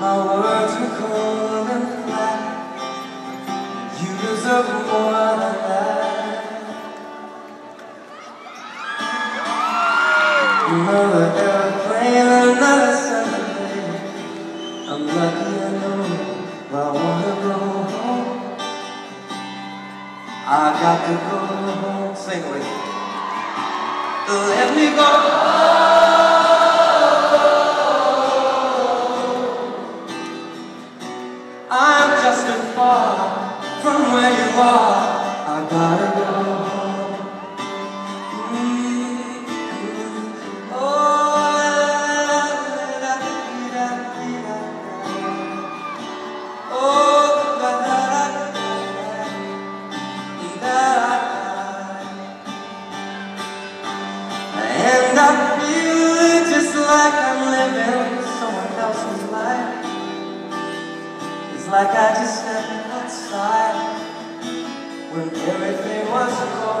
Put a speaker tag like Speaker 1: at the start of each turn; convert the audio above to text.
Speaker 1: My words are cold and flat. You deserve more than that. Another airplane, another Sunday. I'm lucky I know I wanna go home. I got to go home. Sing with me. Let me go I'm just too far from where you are. I gotta go. Mm-hmm. Oh, da, da, da. And I just like like I just stepped outside when everything was going.